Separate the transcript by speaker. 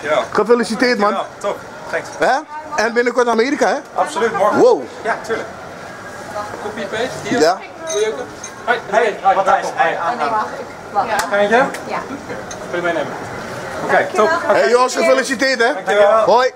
Speaker 1: Ja.
Speaker 2: Gefeliciteerd man.
Speaker 1: Ja, top. Thanks.
Speaker 2: Hè? En binnenkort Amerika hè?
Speaker 1: Absoluut, morgen.
Speaker 2: Wow.
Speaker 1: Ja, tuurlijk.
Speaker 3: Kopie paste. Hier.
Speaker 2: Ja.
Speaker 3: Wil je ook? Hoi. Hey, Wacht, Matthijs. Hey, je?
Speaker 4: Ja.
Speaker 3: Wil je meenemen? Oké, top.
Speaker 2: Hey Jos, gefeliciteerd hè?
Speaker 1: Dankjewel.
Speaker 2: Hoi.